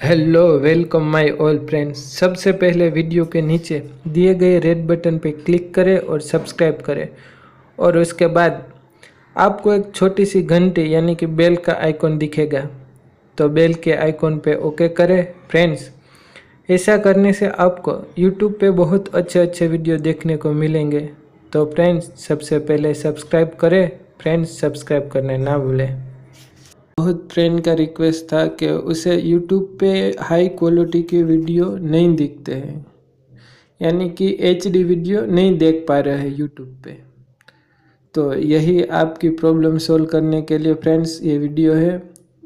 Hello welcome my all friends सबसे पहले video के नीचे दिए गए रेड बटन पर क्लिक करें और सब्सक्राइब करें। और उसके बाद आपको एक छोटी सी घंटी यानी कि बेल का आइकॉन दिखेगा। तो बेल के आइकॉन पे ओके करें फ्रेंड्स ऐसा करने से आपको यूट्यूब पे बहुत अच्छे अच्छे वीडियो देखने को मिलेंगे। तो फ्रेंड्स सबसे पहले सब्सक्राइब करें फ्रेंड्स सब्सक्राइब करने ना भूलें। बहुत फ्रेंड का रिक्वेस्ट था कि उसे यूट्यूब पे हाई क्वालिटी के वीडियो नहीं दिखते हैं। यानी कि HD वीडियो नहीं देख पा रहे हैं यूट्यूब पे। तो यही आपकी प्रॉब्लम सोल्व करने के लिए फ्रेंड्स ये वीडियो है।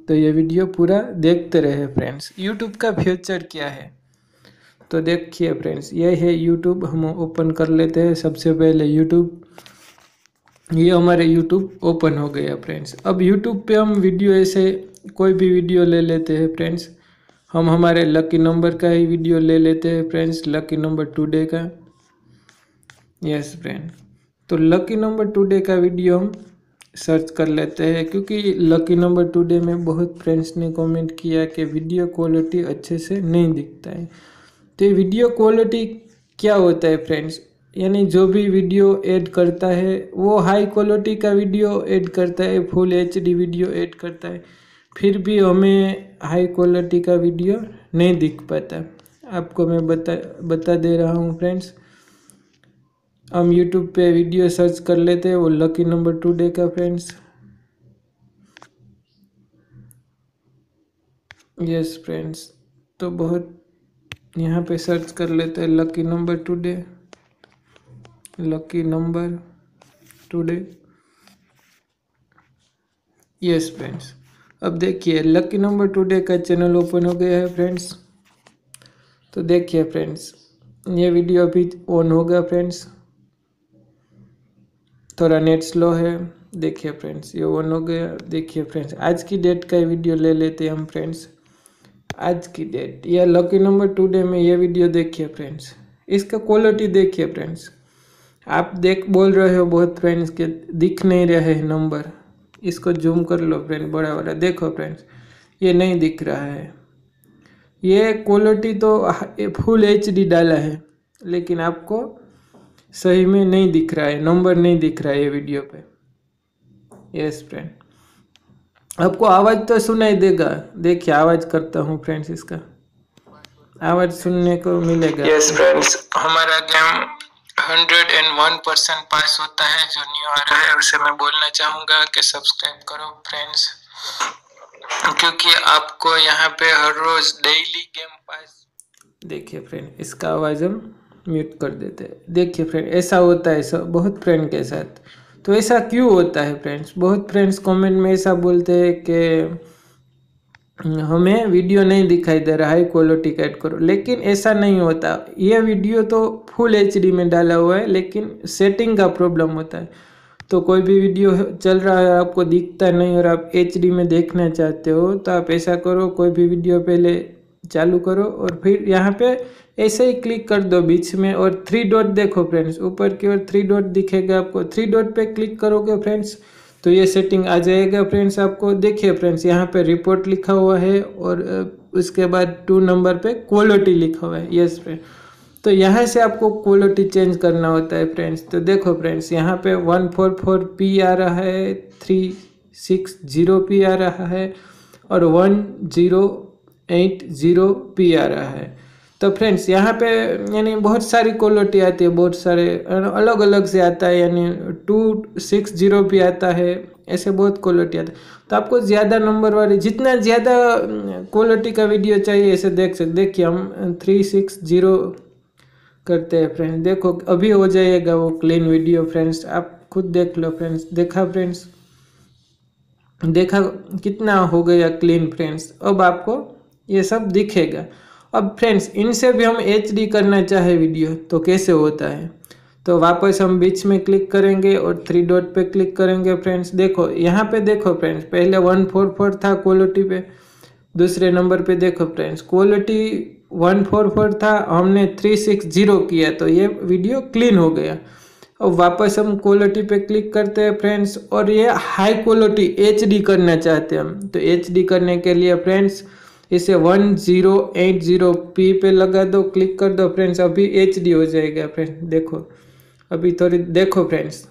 तो ये वीडियो पूरा देखते रहे फ्रेंड्स यूट्यूब का फ्यूचर क्या है? तो देखिए फ्रेंड्स ये है यूट्यूब हम ओपन कर लेते हैं। सबसे पहले यूट्यूब ये हमारे यूट्यूब ओपन हो गया फ्रेंड्स अब यूट्यूब पे हम वीडियो ऐसे कोई भी वीडियो ले लेते हैं फ्रेंड्स हम हमारे लकी नंबर का ही वीडियो ले लेते हैं फ्रेंड्स लकी नंबर टुडे का. यस फ्रेंड तो लकी नंबर टुडे का वीडियो हम सर्च कर लेते हैं, क्योंकि लकी नंबर टुडे में बहुत फ्रेंड्स ने कमेंट किया कि वीडियो क्वालिटी अच्छे से नहीं दिखता है. तो वीडियो क्वालिटी क्या होता है फ्रेंड्स यानी जो भी वीडियो ऐड करता है, वो हाई क्वालिटी का वीडियो ऐड करता है फुल एचडी वीडियो ऐड करता है, फिर भी हमें हाई क्वालिटी का वीडियो नहीं दिख पाता। आपको मैं बता बता दे रहा हूँ फ्रेंड्स हम यूट्यूब पे वीडियो सर्च कर लेते हैं, वो लकी नंबर टू डे का फ्रेंड्स यस फ्रेंड्स तो बहुत यहाँ पे सर्च कर लेते हैं lucky number today lucky number today yes friends अब देखिए लकी नंबर टुडे का चैनल ओपन हो गया है फ्रेंड्स तो देखिए फ्रेंड्स ये वीडियो अभी ऑन हो गया फ्रेंड्स थोड़ा नेट स्लो है. देखिए फ्रेंड्स ये ऑन हो गया. देखिए फ्रेंड्स आज की डेट का वीडियो ले लेते हैं हम फ्रेंड्स आज की डेट या लकी नंबर टुडे में ये वीडियो देखिए फ्रेंड्स इसका क्वालिटी देखिए फ्रेंड्स आप देख बोल रहे हो बहुत फ्रेंड्स के दिख नहीं रहे हैं नंबर इसको जूम कर लो फ्रेंड बड़ा बड़ा देखो फ्रेंड्स ये नहीं दिख रहा है। ये क्वालिटी तो फुल एच डी डाला है लेकिन आपको सही में नहीं दिख रहा है नंबर नहीं दिख रहा है ये वीडियो पे। यस फ्रेंड आपको आवाज़ तो सुनाई देगा। देखिए आवाज़ करता हूँ फ्रेंड्स इसका। आवाज़ सुनने को मिलेगा। यस yes, फ्रेंड्स हमारा game hundred and one percent pass होता है, जो न्यू आ रहा है, उसे मैं बोलना चाहूँगा कि सब्सक्राइब करो फ्रेंड्स क्योंकि आपको यहाँ पे हर रोज डेली गेम पास देखिए फ्रेंड इसका आवाज़ हम म्यूट कर देते हैं। देखिए फ्रेंड ऐसा होता है सब बहुत फ्रेंड के साथ। तो ऐसा क्यों होता है फ्रेंड्स बहुत फ्रेंड्स कमेंट में ऐसा बोलते हैं कि हमें वीडियो नहीं दिखाई दे रहा है क्वालिटी का ऐड करो। लेकिन ऐसा नहीं होता। ये वीडियो तो फुल एचडी में डाला हुआ है, लेकिन सेटिंग का प्रॉब्लम होता है। तो कोई भी वीडियो चल रहा है, आपको दिखता नहीं और आप एचडी में देखना चाहते हो तो आप ऐसा करो, कोई भी वीडियो पहले चालू करो और फिर यहाँ पे ऐसे ही क्लिक कर दो बीच में और थ्री डॉट देखो फ्रेंड्स ऊपर की ओर थ्री डॉट दिखेगा आपको। थ्री डॉट पे क्लिक करोगे फ्रेंड्स तो ये सेटिंग आ जाएगा फ्रेंड्स आपको देखिए फ्रेंड्स यहाँ पे रिपोर्ट लिखा हुआ है और उसके बाद टू नंबर पे क्वालिटी लिखा हुआ है। यस फ्रेंड तो यहाँ से आपको क्वालिटी चेंज करना होता है फ्रेंड्स तो देखो फ्रेंड्स यहाँ पे वन फोर फोर पी आ रहा है थ्री सिक्स ज़ीरो पी आ रहा है और one zero eight zero P आ रहा है। तो फ्रेंड्स यहाँ पे, यानी बहुत सारी क्वालिटी आती है, बहुत सारे अलग अलग से आता है, यानी टू सिक्स ज़ीरो भी आता है, ऐसे बहुत क्वालिटी आता है। तो आपको ज़्यादा नंबर वाली, जितना ज़्यादा क्वालिटी का वीडियो चाहिए, ऐसे देख सकते देखिए हम थ्री सिक्स ज़ीरो करते हैं फ्रेंड्स देखो, अभी हो जाएगा वो क्लीन वीडियो फ्रेंड्स आप खुद देख लो फ्रेंड्स देखा फ्रेंड्स देखा कितना हो गया क्लीन फ्रेंड्स अब आपको ये सब दिखेगा। अब फ्रेंड्स इनसे भी हम एचडी करना चाहे वीडियो तो कैसे होता है? तो वापस हम बीच में क्लिक करेंगे और थ्री डॉट पे क्लिक करेंगे फ्रेंड्स देखो, यहाँ पे देखो फ्रेंड्स पहले वन फोर फोर था क्वालिटी पे, दूसरे नंबर पे देखो friends quality one four four था, हमने थ्री सिक्स ज़ीरो किया तो ये वीडियो क्लीन हो गया। अब वापस हम क्वालिटी पे क्लिक करते हैं फ्रेंड्स और ये हाई क्वालिटी एचडी करना चाहते हैं हम। तो एचडी करने के लिए फ्रेंड्स इसे one zero eight zero P पे लगा दो, क्लिक कर दो फ्रेंड्स। अभी एच डी हो जाएगा फ्रेंड्स। देखो, अभी थोड़ी, देखो फ्रेंड्स।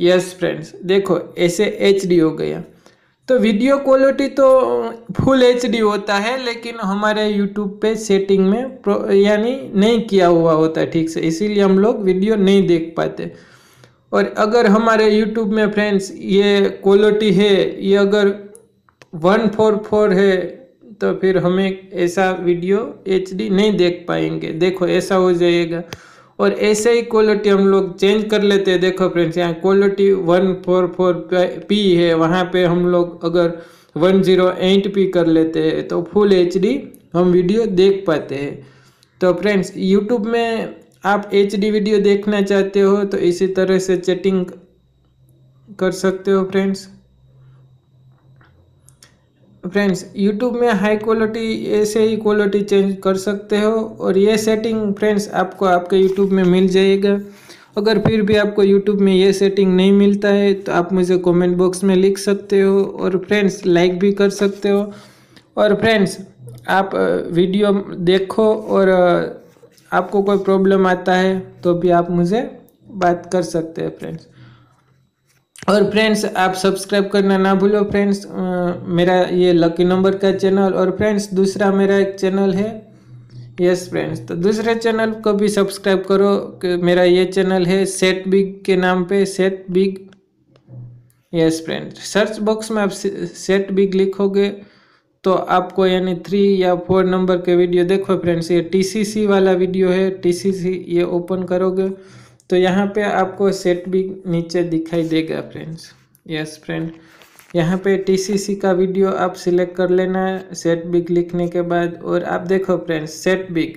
यस फ्रेंड्स देखो, ऐसे एच डी हो गया। तो वीडियो क्वालिटी तो फुल एच डी होता है, लेकिन हमारे यूट्यूब पे सेटिंग में यानी नहीं किया हुआ होता है ठीक से। इसीलिए हम लोग वीडियो नहीं देख पाते। और अगर हमारे यूट्यूब में फ्रेंड्स ये क्वालिटी है, ये अगर वन फोर फोर है तो फिर हमें ऐसा वीडियो एच डी नहीं देख पाएँगे। देखो, ऐसा हो जाएगा। और ऐसे ही क्वालिटी हम लोग चेंज कर लेते हैं। देखो फ्रेंड्स यहाँ quality one four four P है। वहाँ पे हम लोग अगर वन ज़ीरो एट पी कर लेते हैं तो फुल एच डी हम वीडियो देख पाते हैं। तो फ्रेंड्स यूट्यूब में आप एच डी वीडियो देखना चाहते हो तो इसी तरह से चैटिंग कर सकते हो फ्रेंड्स फ्रेंड्स यूट्यूब में हाई क्वालिटी ऐसे ही क्वालिटी चेंज कर सकते हो और ये सेटिंग फ्रेंड्स आपको आपके यूट्यूब में मिल जाएगा। अगर फिर भी आपको यूट्यूब में ये सेटिंग नहीं मिलता है तो आप मुझे कमेंट बॉक्स में लिख सकते हो और फ्रेंड्स लाइक भी कर सकते हो। और फ्रेंड्स आप वीडियो देखो और आपको कोई प्रॉब्लम आता है तो भी आप मुझे बात कर सकते हैं फ्रेंड्स और फ्रेंड्स आप सब्सक्राइब करना ना भूलो फ्रेंड्स मेरा ये लकी नंबर का चैनल और फ्रेंड्स दूसरा मेरा एक चैनल है। यस फ्रेंड्स तो दूसरे चैनल को भी सब्सक्राइब करो, कि मेरा ये चैनल है सेट बिग के नाम पे set big yes friends search box में आप सेट बिग लिखोगे तो आपको यानी थ्री या फोर नंबर के वीडियो देखो फ्रेंड्स ये टीसीसी वाला वीडियो है टीसीसी ये ओपन करोगे। तो यहाँ पे आपको सेट भी नीचे दिखाई देगा फ्रेंड्स यस फ्रेंड यहाँ पे टीसीसी का वीडियो आप सिलेक्ट कर लेना है सेट बिग लिखने के बाद, और आप देखो फ्रेंड्स सेट बिग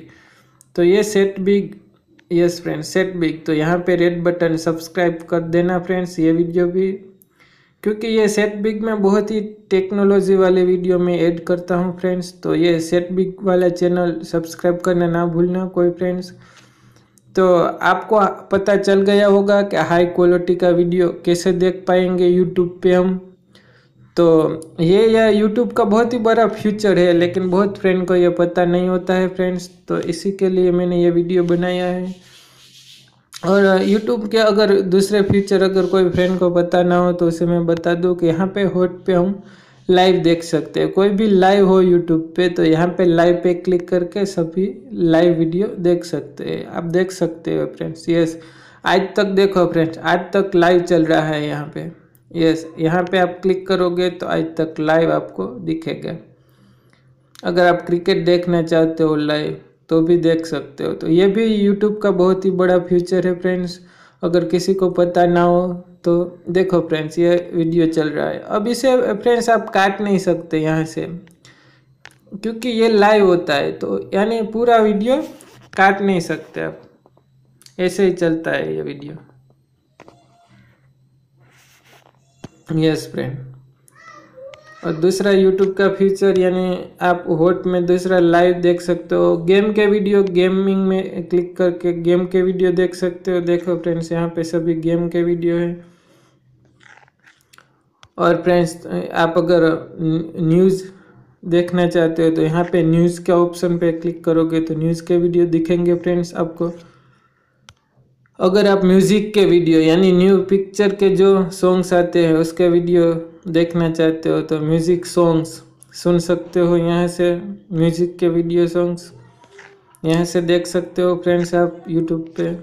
तो ये set big yes friends set big तो यहाँ पे रेड बटन सब्सक्राइब कर देना फ्रेंड्स ये वीडियो भी. क्योंकि ये सेट बिग में बहुत ही टेक्नोलॉजी वाले वीडियो में ऐड करता हूँ फ्रेंड्स तो ये सेट बिग वाला चैनल सब्सक्राइब करना ना भूलना, कोई फ्रेंड्स तो आपको पता चल गया होगा कि हाई क्वालिटी का वीडियो कैसे देख पाएँगे यूट्यूब पे हम। तो ये या यूट्यूब का बहुत ही बड़ा फ्यूचर है, लेकिन बहुत फ्रेंड को ये पता नहीं होता है फ्रेंड्स तो इसी के लिए मैंने ये वीडियो बनाया है। और यूट्यूब के अगर दूसरे फ्यूचर अगर कोई फ्रेंड को पता ना हो तो उसे मैं बता दूँ कि यहाँ पे होट पे हम लाइव देख सकते हैं। कोई भी लाइव हो यूट्यूब पे तो यहाँ पे लाइव पे क्लिक करके सभी लाइव वीडियो देख सकते हैं। आप देख सकते हो फ्रेंड्स यस आज तक देखो फ्रेंड्स आज तक लाइव चल रहा है यहाँ पे। यस यहाँ पे आप क्लिक करोगे तो आज तक लाइव आपको दिखेगा। अगर आप क्रिकेट देखना चाहते हो लाइव तो भी देख सकते हो। तो ये भी यूट्यूब का बहुत ही बड़ा फ्यूचर है फ्रेंड्स अगर किसी को पता ना हो तो देखो फ्रेंड्स ये वीडियो चल रहा है। अब इसे फ्रेंड्स आप काट नहीं सकते यहाँ से, क्योंकि ये लाइव होता है तो यानी पूरा वीडियो काट नहीं सकते आप। ऐसे ही चलता है ये वीडियो यस फ्रेंड और दूसरा यूट्यूब का फीचर यानी आप होट में दूसरा लाइव देख सकते हो। गेम के वीडियो गेमिंग में क्लिक करके गेम के वीडियो देख सकते हो। देखो फ्रेंड्स यहाँ पे सभी गेम के वीडियो है। और फ्रेंड्स आप अगर न्यूज़ देखना चाहते हो तो यहाँ पे न्यूज़ के ऑप्शन पे क्लिक करोगे तो न्यूज़ के वीडियो दिखेंगे फ्रेंड्स आपको। अगर आप म्यूज़िक के वीडियो यानी न्यू पिक्चर के जो सॉन्ग्स आते हैं, उसके वीडियो देखना चाहते हो तो म्यूज़िक सॉन्ग्स सुन सकते हो, यहाँ से म्यूज़िक के वीडियो सॉन्ग्स यहाँ से देख सकते हो फ्रेंड्स आप यूट्यूब पे।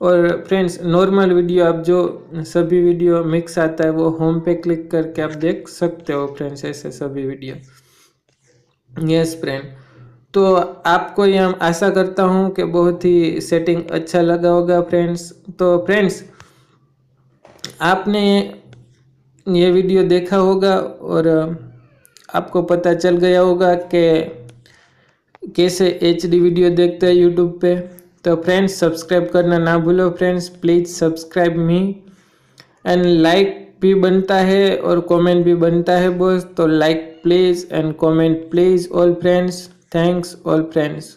और फ्रेंड्स नॉर्मल वीडियो आप जो सभी वीडियो मिक्स आता है वो होम पे क्लिक करके आप देख सकते हो फ्रेंड्स ऐसे सभी वीडियो यस फ्रेंड तो आपको ये हम आशा करता हूँ कि बहुत ही सेटिंग अच्छा लगा होगा फ्रेंड्स तो फ्रेंड्स आपने ये वीडियो देखा होगा और आपको पता चल गया होगा कि कैसे एच डी वीडियो देखते हैं यूट्यूब पे। तो फ्रेंड्स सब्सक्राइब करना ना भूलो friends please subscribe me and like भी बनता है और कमेंट भी बनता है बॉस तो like please and comment please all friends thanks all friends